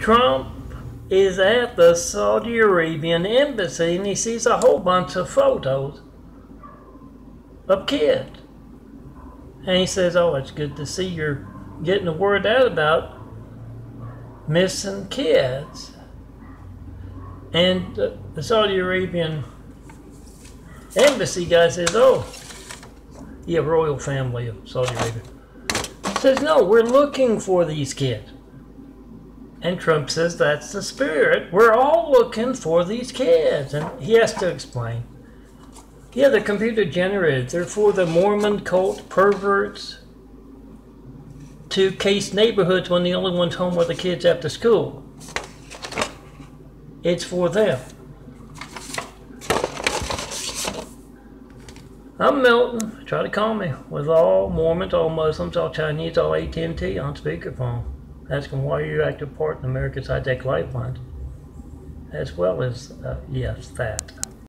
Trump is at the Saudi Arabian embassy and he sees a whole bunch of photos of kids. And he says, Oh, it's good to see you're getting the word out about missing kids. And the Saudi Arabian embassy guy says, Oh, yeah, royal family of Saudi Arabia. Says, No, we're looking for these kids. And Trump says that's the spirit. We're all looking for these kids. And he has to explain. Yeah, they're computer generated. They're for the Mormon cult perverts to case neighborhoods when the only ones home are the kids after school. It's for them. I'm Melton. Try to call me with all Mormons, all Muslims, all Chinese, all AT&T on speakerphone asking why you active part in America's high-tech lifelines, as well as, uh, yes, that.